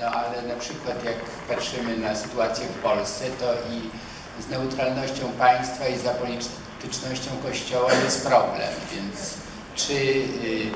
No ale na przykład jak patrzymy na sytuację w Polsce, to i z neutralnością państwa i z apolitycznością Kościoła jest problem, więc czy, y,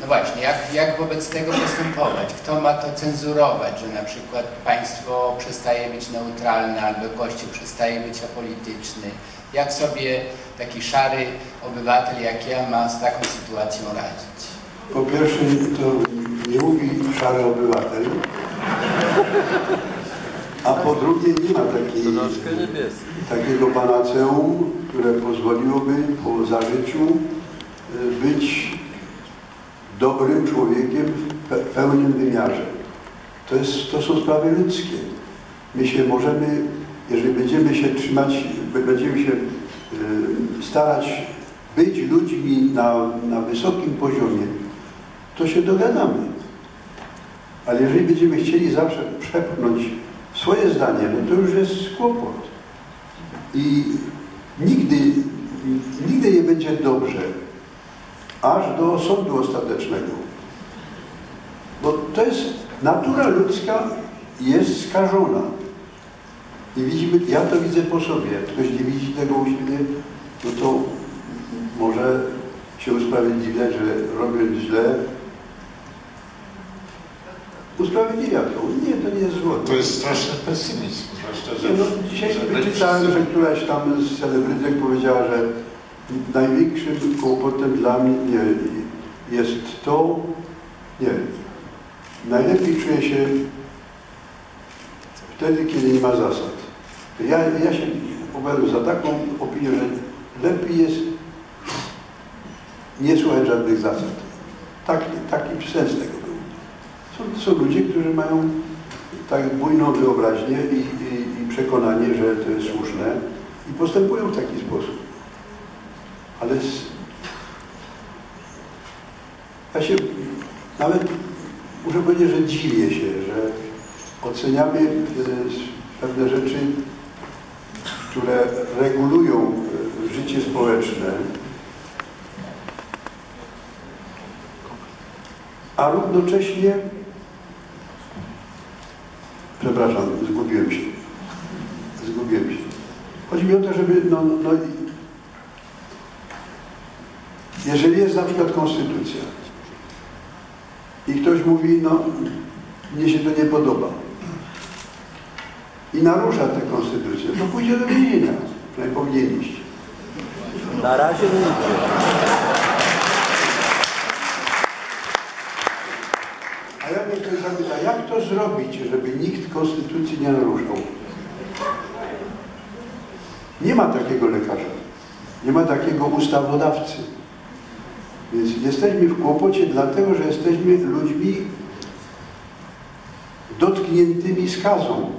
no właśnie, jak, jak wobec tego postępować? Kto ma to cenzurować, że na przykład państwo przestaje być neutralne albo Kościół przestaje być apolityczny? Jak sobie taki szary obywatel jak ja ma z taką sytuacją radzić? Po pierwsze, to nie mówi szary obywatel, a po drugie nie ma takiej, takiego panaceum, które pozwoliłoby po zażyciu y, być dobrym człowiekiem w pe- pełnym wymiarze. To, jest, to są sprawy ludzkie. My się możemy, jeżeli będziemy się trzymać, będziemy się y, starać być ludźmi na, na wysokim poziomie, to się dogadamy. Ale jeżeli będziemy chcieli zawsze przepchnąć swoje zdanie, no to już jest kłopot. I nigdy, nigdy nie będzie dobrze, aż do sądu ostatecznego. Bo to jest, natura ludzka jest skażona. I widzimy, ja to widzę po sobie. Jak ktoś nie widzi tego u siebie, no to może się usprawiedliwiać, że robiąc źle, usprawiedliwia to. Nie, to nie jest zło. To jest straszny pesymizm, zwłaszcza, że... no, dzisiaj wyczytałem, że któraś tam z celebrytek powiedziała, że największym kłopotem dla mnie jest to, nie, najlepiej czuję się wtedy, kiedy nie ma zasad. Ja, ja się opowiadam za taką opinią, że lepiej jest nie słuchać żadnych zasad. Taki, taki sens tego. Są, ludzie, którzy mają tak bujną wyobraźnię i, i, i przekonanie, że to jest słuszne i postępują w taki sposób. Ale z... ja się nawet muszę powiedzieć, że dziwię się, że oceniamy e, pewne rzeczy, które regulują e, życie społeczne, a równocześnie Przepraszam, zgubiłem się. Zgubiłem się. Chodzi mi o to, żeby, no, no, i- jeżeli jest na przykład konstytucja i ktoś mówi, no, mnie się to nie podoba i narusza tę konstytucję, to pójdzie do więzienia, przynajmniej powinien iść. Na razie nie. A ja mnie ktoś zapyta, jak to zrobić, żeby nikt konstytucji nie naruszał? Nie ma takiego lekarza. Nie ma takiego ustawodawcy. Więc jesteśmy w kłopocie dlatego, że jesteśmy ludźmi dotkniętymi skazą.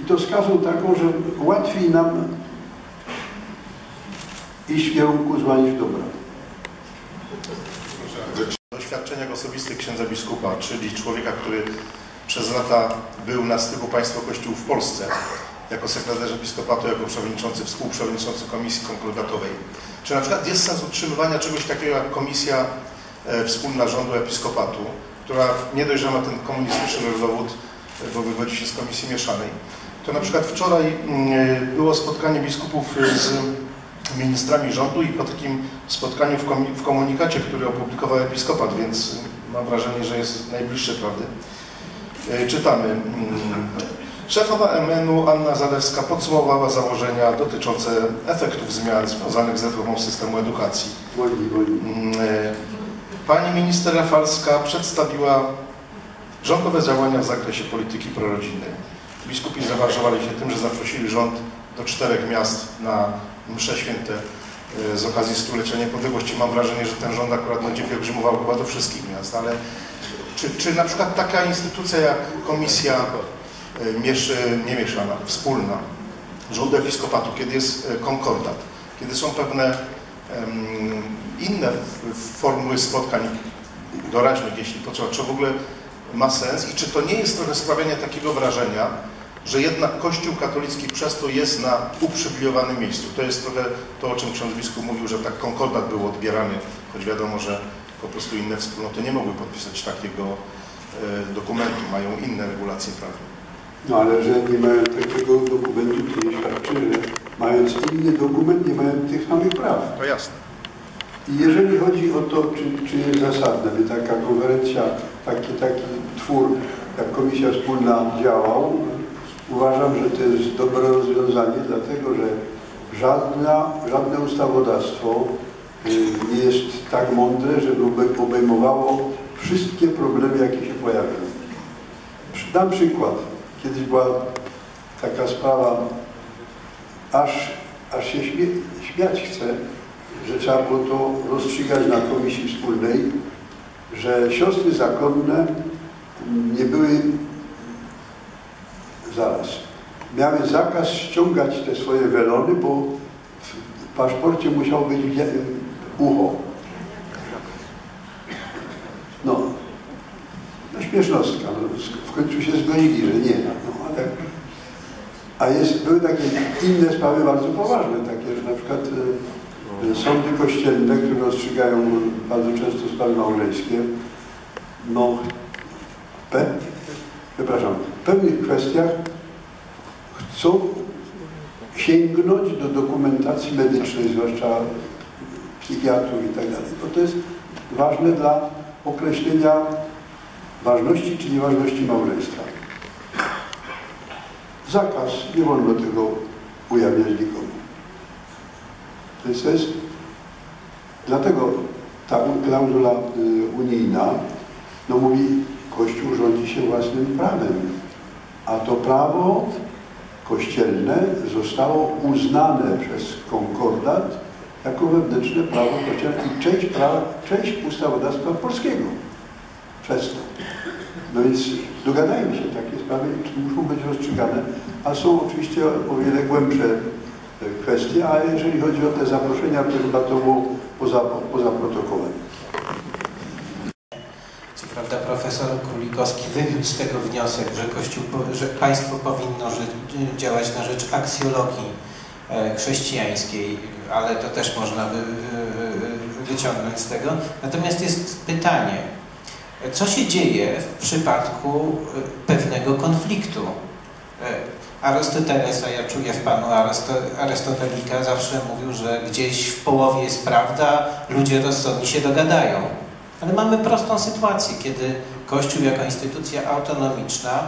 I to skazą taką, że łatwiej nam iść w kierunku zła niż dobra. Doświadczeniach osobistych księdza biskupa, czyli człowieka, który przez lata był na styku państwa kościół w Polsce, jako sekretarz episkopatu, jako przewodniczący, współprzewodniczący komisji konkordatowej. Czy na przykład jest sens utrzymywania czegoś takiego jak komisja e, wspólna rządu episkopatu, która nie dość, że ma ten komunistyczny rodowód, e, bo wywodzi się z komisji mieszanej, to na przykład wczoraj mm, było spotkanie biskupów z ministrami rządu i po takim spotkaniu w, komunikacie, który opublikował episkopat, więc mam wrażenie, że jest najbliższy prawdy. E, Czytamy. Szefowa MN-u Anna Zalewska podsumowała założenia dotyczące efektów zmian związanych z reformą systemu edukacji. Mm, e, Pani minister Rafalska przedstawiła rządowe działania w zakresie polityki prorodzinnej. Biskupi zaangażowali się tym, że zaprosili rząd do czterech miast na msze święte e, z okazji stulecia niepodległości. Mam wrażenie, że ten rząd akurat będzie pielgrzymował chyba do wszystkich miast, ale czy, czy na przykład taka instytucja jak komisja miesz, nie mieszana, wspólna rządu episkopatu, kiedy jest e, konkordat, kiedy są pewne inne formuły spotkań doraźnych, jeśli potrzeba, czy w ogóle ma sens i czy to nie jest trochę sprawianie takiego wrażenia, że jednak Kościół katolicki przez to jest na uprzywilejowanym miejscu. To jest trochę to, o czym ksiądz biskup mówił, że tak konkordat był odbierany, choć wiadomo, że po prostu inne wspólnoty nie mogły podpisać takiego e, dokumentu, mają inne regulacje prawne. No ale że nie mają takiego dokumentu, to nie świadczy, że mając inny dokument nie mają tych samych praw. To jasne. I jeżeli chodzi o to, czy, czy jest zasadne, by taka konferencja, taki, taki twór jak Komisja Wspólna działał, uważam, że to jest dobre rozwiązanie, dlatego że żadna, żadne ustawodawstwo y, nie jest tak mądre, żeby obej- obejmowało wszystkie problemy, jakie się pojawiają. Przy- Dam przykład. Kiedyś była taka sprawa, aż, aż się śmie, śmiać chce, że trzeba było to rozstrzygać na Komisji Wspólnej, że siostry zakonne nie były, zaraz, miały zakaz ściągać te swoje welony, bo w paszporcie musiało być ucho. No, no śmiesznostka, no, w końcu się zgodzili, że nie, no ale... A jest, były takie inne sprawy bardzo poważne, takie, że na przykład e, sądy kościelne, które rozstrzygają bardzo często sprawy małżeńskie, no, pe, przepraszam, w pewnych kwestiach chcą sięgnąć do dokumentacji medycznej, zwłaszcza psychiatrów i tak dalej, bo to jest ważne dla określenia ważności czy nieważności małżeństwa. Zakaz, nie wolno tego ujawniać nikomu. Więc to jest, dlatego ta klauzula y, unijna, no mówi, Kościół rządzi się własnym prawem, a to prawo kościelne zostało uznane przez konkordat jako wewnętrzne prawo kościelne i część, prawa, część ustawodawstwa polskiego przez to. No więc dogadajmy się, takie sprawy muszą być rozstrzygane, a są oczywiście o wiele głębsze e, kwestie, a jeżeli chodzi o te zaproszenia, to chyba to było poza, poza protokołem. Co prawda profesor Królikowski wywiódł z tego wniosek, że, Kościół, że państwo powinno działać na rzecz aksjologii e, chrześcijańskiej, ale to też można wy, wy, wyciągnąć z tego. Natomiast jest pytanie, co się dzieje w przypadku e, pewnego konfliktu? E, Arystotelesa, ja czuję w panu Arysto, Arystotelika, zawsze mówił, że gdzieś w połowie jest prawda, ludzie rozsądni się dogadają. Ale mamy prostą sytuację, kiedy Kościół jako instytucja autonomiczna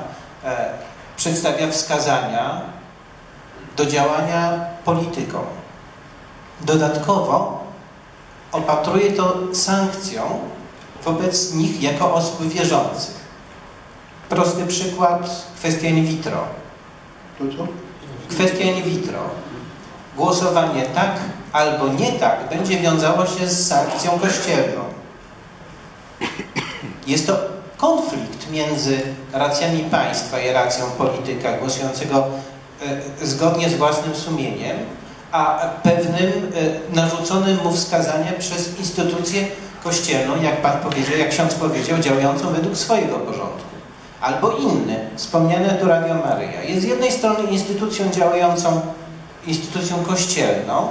e, przedstawia wskazania do działania politykom. Dodatkowo opatruje to sankcją wobec nich jako osób wierzących. Prosty przykład, kwestia in vitro. Kwestia in vitro. Głosowanie tak albo nie tak będzie wiązało się z sankcją kościelną. Jest to konflikt między racjami państwa i racją polityka głosującego e, zgodnie z własnym sumieniem, a pewnym e, narzuconym mu wskazaniem przez instytucję kościelną, jak pan powiedział, jak ksiądz powiedział, działającą według swojego porządku. Albo inny, wspomniane tu Radio Maryja. Jest z jednej strony instytucją działającą, instytucją kościelną,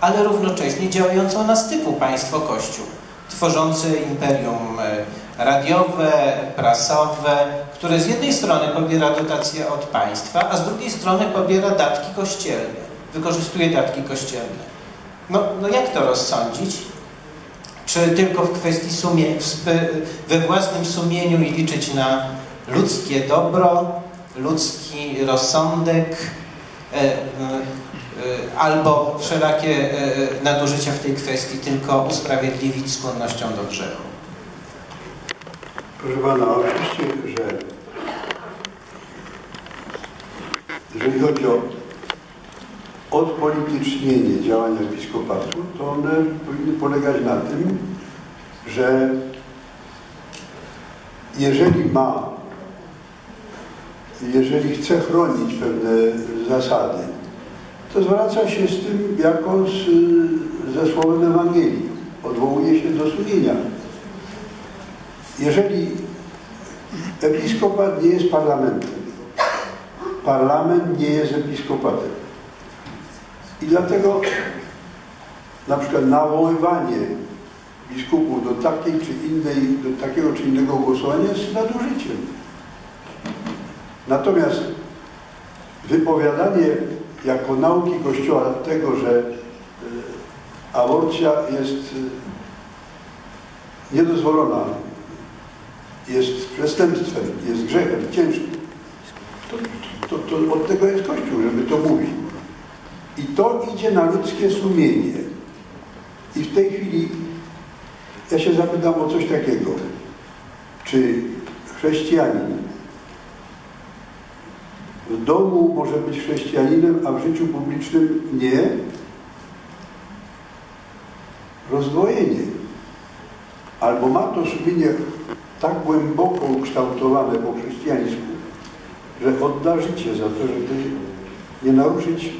ale równocześnie działającą na styku państwo-kościół, tworzące imperium e, radiowe, prasowe, które z jednej strony pobiera dotacje od państwa, a z drugiej strony pobiera datki kościelne, wykorzystuje datki kościelne. No, no jak to rozsądzić? Czy tylko w kwestii sumie, we własnym sumieniu i liczyć na ludzkie dobro, ludzki rozsądek, e, e, e, albo wszelakie nadużycia w tej kwestii tylko usprawiedliwić skłonnością do grzechu? Proszę Pana, oczywiście, że jeżeli chodzi o odpolitycznienie działania episkopatu, to one powinny polegać na tym, że jeżeli ma, jeżeli chce chronić pewne zasady, to zwraca się z tym jako z, ze słowem Ewangelii. Odwołuje się do sumienia. Jeżeli episkopat nie jest parlamentem, parlament nie jest episkopatem. I dlatego na przykład nawoływanie biskupów do takiej czy innej, do takiego czy innego głosowania jest nadużyciem. Natomiast wypowiadanie jako nauki Kościoła tego, że e, aborcja jest e, niedozwolona, jest przestępstwem, jest grzechem ciężkim, to, to, to od tego jest Kościół, żeby to mówić. I to idzie na ludzkie sumienie. I w tej chwili ja się zapytam o coś takiego. Czy chrześcijanin w domu może być chrześcijaninem, a w życiu publicznym nie? Rozdwojenie. Albo ma to sumienie tak głęboko ukształtowane po chrześcijańsku, że odda życie za to, żeby nie naruszyć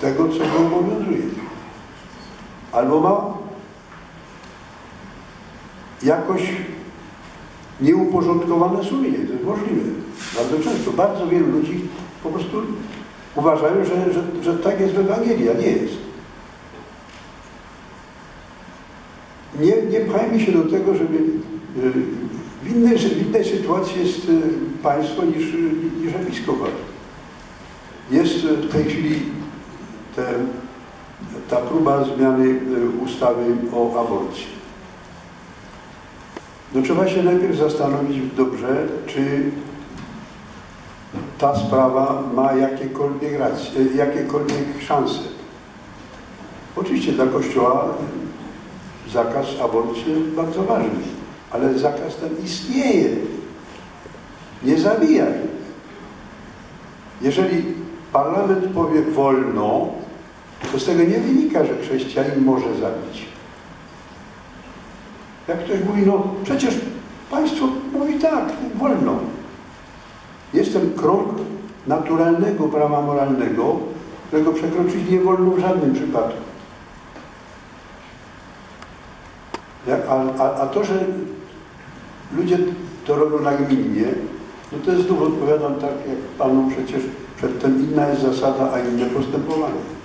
tego, co go obowiązuje. Albo ma jakoś nieuporządkowane sumienie. To jest możliwe. Bardzo często. Bardzo wielu ludzi po prostu uważają, że, że, że tak jest w Ewangelii, a nie jest. Nie, nie pchajmy się do tego, żeby y, w innej, w innej sytuacji jest y, państwo niż, niż episkopat. Jest w tej chwili te, ta próba zmiany y, ustawy o aborcji. No trzeba się najpierw zastanowić dobrze, czy ta sprawa ma jakiekolwiek racje, jakiekolwiek szanse. Oczywiście dla Kościoła zakaz aborcji jest bardzo ważny, ale zakaz ten istnieje. Nie zabijaj. Jeżeli parlament powie wolno, to z tego nie wynika, że chrześcijanin może zabić. Jak ktoś mówi, no przecież państwo mówi tak, wolno. Jest ten krąg naturalnego prawa moralnego, którego przekroczyć nie wolno w żadnym przypadku. A, a, a to, że ludzie to robią nagminnie, no to jest znów odpowiadam tak jak Panu przecież przedtem inna jest zasada, a inne postępowanie.